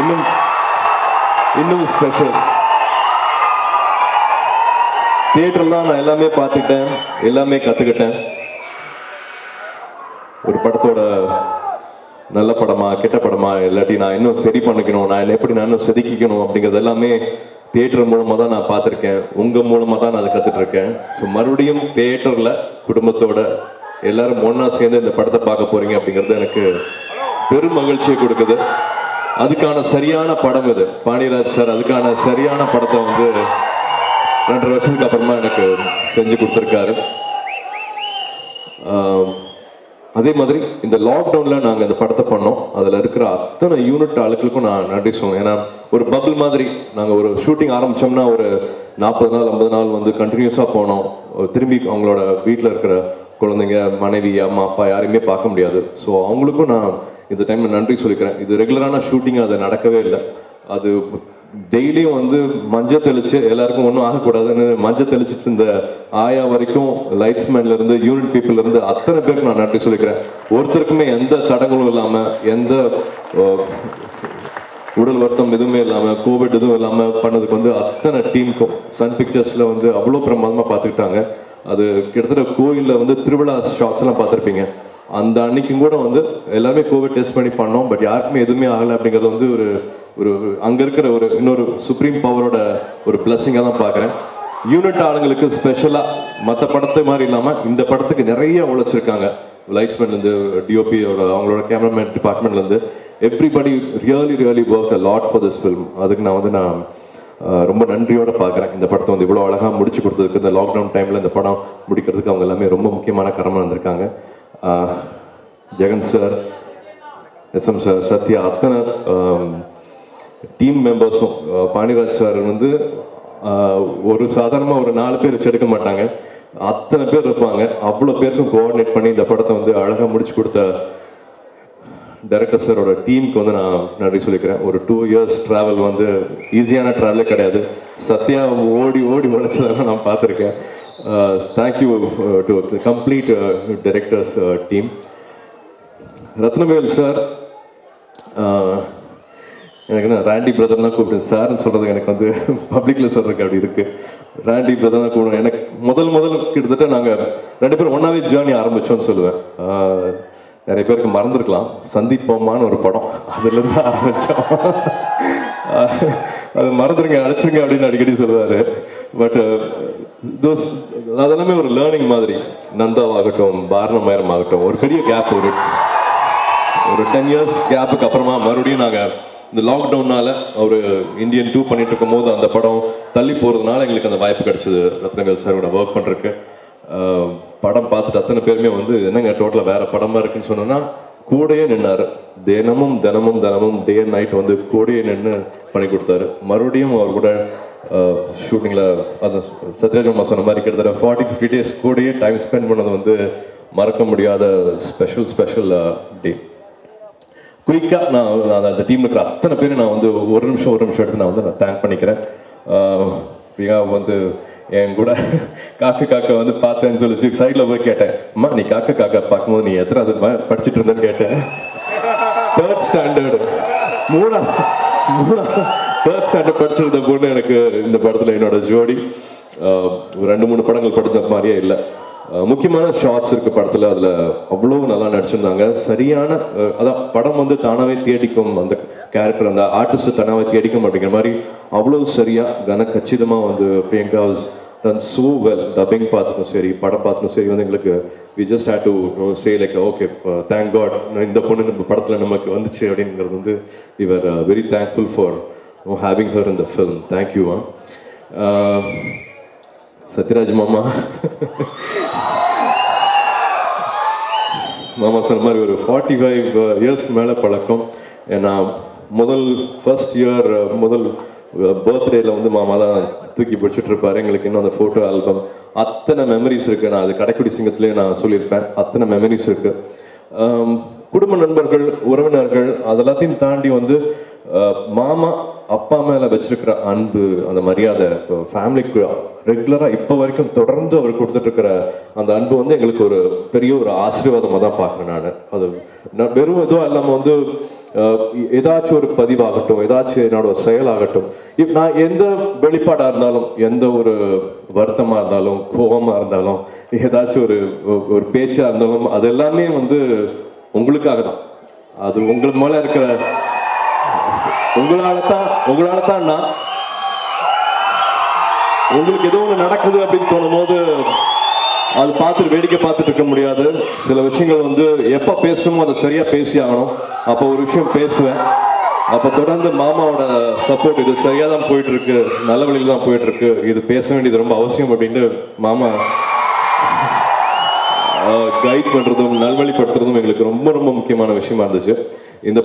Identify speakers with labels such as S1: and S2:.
S1: இன்னும் இன்னும் ஸ்பெஷல் தியேட்டர்லாம் நான் எல்லாமே பார்த்துக்கிட்டேன் எல்லாமே கற்றுக்கிட்டேன் ஒரு படத்தோட நல்ல படமா கெட்ட படமா இல்லாட்டி நான் இன்னும் சரி பண்ணிக்கணும் நான் எப்படி நான் இன்னும் செதுக்கிக்கணும் அப்படிங்கிறது எல்லாமே தியேட்டர் மூலமாக தான் நான் பார்த்துருக்கேன். உங்கள் மூலமாக தான் நான் அதை கற்றுட்ருக்கேன் ஸோ மறுபடியும் தியேட்டரில் குடும்பத்தோட எல்லாரும் ஒன்றா சேர்ந்து இந்த படத்தை பார்க்க போகிறீங்க அப்படிங்கிறது எனக்கு பெரும் மகிழ்ச்சியை கொடுக்குது. அதுக்கான சரியான படம் இது. பாண்டியராஜ் சார் அதுக்கான சரியான படத்தை வந்து ரெண்டரை வருஷத்துக்கு அப்புறமா எனக்கு செஞ்சு கொடுத்துருக்காரு. அதே மாதிரி இந்த லாக்டவுனில் நாங்கள் இந்த படத்தை பண்ணோம். அதில் இருக்கிற அத்தனை யூனிட் ஆளுக்களுக்கும் நான் நன்றி சொன்னேன் ஏன்னா ஒரு பபிள் மாதிரி நாங்கள் ஒரு ஷூட்டிங் ஆரம்பித்தோம்னா ஒரு நாற்பது நாள் ஐம்பது நாள் வந்து கண்டினியூஸாக போனோம். ஒரு திரும்பி அவங்களோட வீட்டில் இருக்கிற குழந்தைங்க மனைவி அம்மா அப்பா யாரையுமே பார்க்க முடியாது. ஸோ அவங்களுக்கும் நான் இந்த டைமில் நன்றி சொல்லிக்கிறேன். இது ரெகுலரான ஷூட்டிங் அது நடக்கவே இல்லை. அது டெய்லியும் வந்து மஞ்சள் தெளிச்சு எல்லாருக்கும் ஒன்றும் ஆகக்கூடாதுன்னு மஞ்சள் தெளிச்சிட்டு இருந்த ஆயா வரைக்கும் லைட்ஸ்மேன்ல இருந்து யூனிட் பீப்புள்ல இருந்து அத்தனை பேருக்கு நான் நன்றி சொல்லிக்கிறேன். ஒருத்தருக்குமே எந்த தடங்களும் இல்லாம எந்த உடல் வருத்தம் எதுவுமே இல்லாமல் கோவிட் எதுவும் இல்லாமல் பண்ணதுக்கு வந்து அத்தனை டீமுக்கும் சன் பிக்சர்ஸில் வந்து அவ்வளோ பிரமாதமாக பார்த்துக்கிட்டாங்க. அது கிட்டத்தட்ட கோயிலில் வந்து திருவிழா ஷாட்ஸ்லாம் பார்த்துருப்பீங்க. அந்த அன்னைக்கும் கூட வந்து எல்லாருமே கோவிட் டெஸ்ட் பண்ணி பண்ணோம் பட் யாருக்குமே எதுவுமே ஆகலை அப்படிங்கிறது வந்து ஒரு ஒரு அங்கே இருக்கிற ஒரு இன்னொரு சுப்ரீம் பவரோட ஒரு பிளஸ்ஸிங்காக தான் பார்க்குறேன். யூனிட் ஆளுங்களுக்கு ஸ்பெஷலாக மற்ற படத்தை மாதிரி இல்லாமல் இந்த படத்துக்கு நிறைய உழைச்சிருக்காங்க. லைட்ஸ்மேன்லேருந்து டிஓபியோட அவங்களோட cameraman டிபார்ட்மெண்ட்லேருந்து everybody really really work a lot for this film அதுக்கு நான் வந்து நான் ரொம்ப நன்றியோட பார்க்குறேன். இந்த படத்தை வந்து இவ்வளோ அழகாக முடிச்சு கொடுத்ததுக்கு இந்த லாக்டவுன் டைமில் இந்த படம் முடிக்கிறதுக்கு அவங்க எல்லாமே ரொம்ப முக்கியமான கடமை வந்திருக்காங்க Jagan sir SM sir Sathya அத்தனை டீம் மெம்பர்ஸும் பாண்டியராஜ் சார் வந்து uh, ஒரு சாதாரணமாக ஒரு நாலு பேர் வச்சு எடுக்க மாட்டாங்க. அத்தனை பேர் இருப்பாங்க. அவ்வளோ பேருக்கும் கோஆர்டினேட் பண்ணி இந்த படத்தை வந்து அழகாக முடிச்சு கொடுத்த டைரக்டர் சாரோட டீமுக்கு வந்து நான் நன்றி சொல்லிக்கிறேன். ஒரு டூ இயர்ஸ் ட்ராவல் வந்து ஈஸியான ட்ராவலே கிடையாது. சத்யா ஓடி ஓடி உழைச்சதெல்லாம் நான் பார்த்துருக்கேன். Thank you to complete directors team Rathnavel sir uh, எனக்கு நான் ராண்டி பிரதர்லாம் கூப்பிட்டேன். சார்னு சொல்கிறது எனக்கு வந்து பப்ளிக்கில் சொல்கிறதுக்கு அப்படி இருக்குது ராண்டி பிரதர் தான் கூப்பிடுவேன் எனக்கு முதல் முதல் கிட்டத்தட்ட நாங்கள் ரெண்டு பேரும் ஒன்றாவே ஜேர்னி ஆரம்பித்தோம்னு சொல்லுவேன். Uh, நிறைய பேருக்கு மறந்துருக்கலாம். சந்திப்போமான்னு ஒரு படம். அதுலேருந்து ஆரம்பித்தோம் அது மறந்துருங்க அழைச்சிருங்க அப்படின்னு அடிக்கடி சொல்லுவார். பட் தோஸ் uh, அதெல்லாமே ஒரு லேர்னிங் மாதிரி. நந்தாவாகட்டும் பாரணமயரம் ஆகட்டும் ஒரு பெரிய கேப் ஒரு ஒரு டென் இயர்ஸ் கேப்புக்கு அப்புறமா மறுபடியும் நாங்கள் இந்த லாக்டவுனால ஒரு இந்தியன் டூ பண்ணிட்டு இருக்கும் போது அந்த படம் தள்ளி போகிறதுனால எங்களுக்கு அந்த வாய்ப்பு கிடச்சிது. ரத்னகர் சாரோட ஒர்க் பண்ணுறதுக்கு படம் பார்த்துட்டு அத்தனை பேருமே வந்து என்னங்க டோட்டலாக வேறு படமாக இருக்குன்னு சொன்னோன்னா கூடயே நின்னார். தினமும் தினமும் தினமும் டே அண்ட் நைட் வந்து கூடயே நின்று பண்ணி கொடுத்தாரு. மறுபடியும் அவர் கூட ஷூட்டிங்கில் அது சத்யராஜ் அம்மா சொன்ன மாதிரி கிட்டத்தட்ட ஃபார்ட்டி ஃபிஃப்டி டேஸ் கூடயே டைம் ஸ்பெண்ட் பண்ணது வந்து மறக்க முடியாத ஸ்பெஷல் ஸ்பெஷல் டே குயிக்காக நான் அந்த- அந்த டீமில் இருக்கிற அத்தனை பேரும் நான் வந்து ஒரு நிமிஷம் ஒரு நிமிஷம் எடுத்து நான் வந்து நான் தேங்க் பண்ணிக்கிறேன். பிரியா வந்து என் கூட காக்க காக்க வந்து பார்த்தேன்னு சொல்லிச்சு. சைடில் போய் கேட்டேன் அம்மா நீ காக்க காக்க பார்க்கும்போது நீ எத்தனை அது படிச்சுட்டு இருந்தேன்னு கேட்டேன். தேர்ட் ஸ்டாண்டர்டு மூணா மூணா தேர்ட் ஸ்டாண்டர்ட் படிச்சிருந்த பொண்ணு எனக்கு இந்த படத்தில் என்னோட ஜோடி. ஒரு ரெண்டு மூணு படங்கள் படித்த மாதிரியே இல்லை. முக்கியமான ஷார்ட்ஸ் இருக்கு படத்தில். அதில் அவ்வளோ நல்லா நடிச்சிருந்தாங்க. சரியான அதான் படம் வந்து தானாகவே தேடிக்கும். அந்த கேரக்டர் அந்த ஆர்டிஸ்ட் தானாகவே தேடிக்கும் அப்படிங்கிற மாதிரி அவ்வளோ சரியாக கன கச்சிதமாக வந்து Priyanka done so well dubbing பார்த்துட்டும் சரி படம் பார்த்துட்டும் சரி. வந்து எங்களுக்கு we just had to say like okay thank god இந்த பொண்ணு நம்ம படத்தில் நமக்கு வந்துச்சு அப்படிங்கிறது வந்து இவர் very thankful for having her in the film thank you Sathyaraj மாமா. மாமா சொன்ன மாதிரி ஒரு ஃபார்ட்டி ஃபைவ் இயர்ஸ்க்கு மேலே பழக்கம். ஏன்னா முதல் ஃபர்ஸ்ட் இயர் uh, முதல் uh, பர்த்டேல வந்து மாமா தான் தூக்கி பிடிச்சிட்டு இருப்பாரு. எங்களுக்கு இன்னும் அந்த ஃபோட்டோ ஆல்பம் அத்தனை மெமரிஸ் இருக்கு. நான் அது கடைக்குடி சிங்கத்திலே நான் சொல்லியிருப்பேன். அத்தனை மெமரிஸ் இருக்கு. குடும்ப நண்பர்கள் உறவினர்கள் அதெல்லாத்தையும் தாண்டி வந்து uh, மாமா அப்பா மேல வச்சிருக்கிற அன்பு அந்த மரியாதை ஃபேமிலிக்கு ரெகுலராக இப்போ வரைக்கும் தொடர்ந்து அவர் கொடுத்துட்டு இருக்கிற அந்த அன்பு வந்து எங்களுக்கு ஒரு பெரிய ஒரு ஆசீர்வாதமாக தான் பார்க்குறேன் நான். அது நான் வெறும் இதுவாக இல்லாமல் வந்து ஏதாச்சும் ஒரு பதிவாகட்டும் ஏதாச்சும் என்னோட செயலாகட்டும் இப் நான் எந்த வெளிப்பாடாக இருந்தாலும் எந்த ஒரு வருத்தமாக இருந்தாலும் கோபமாக இருந்தாலும் ஏதாச்சும் ஒரு ஒரு பேச்சாக இருந்தாலும் அது எல்லாமே வந்து உங்களுக்காக தான். அது உங்களுக்கு மேலே இருக்கிற உங்களால தான் உங்களால தான் நான் உங்களுக்கு ஏதோ ஒன்று நடக்குது அப்படின்னு தோணும் போது அது பார்த்துட்டு வேடிக்கை பார்த்துட்டு இருக்க முடியாது. சில விஷயங்கள் வந்து எப்போ பேசணுமோ அதை சரியாக பேசி ஆகணும். அப்போ ஒரு விஷயம் பேசுவேன். அப்போ தொடர்ந்து மாமாவோட சப்போர்ட் இது சரியாக தான் போயிட்டுருக்கு. நல்ல வழியில் தான் போயிட்டுருக்கு. இது பேச வேண்டியது ரொம்ப அவசியம் அப்படின்னு மாமா கைட் பண்ணுறதும் நல்வழிப்படுத்துறதும் எங்களுக்கு ரொம்ப ரொம்ப முக்கியமான விஷயமா இருந்துச்சு. இந்த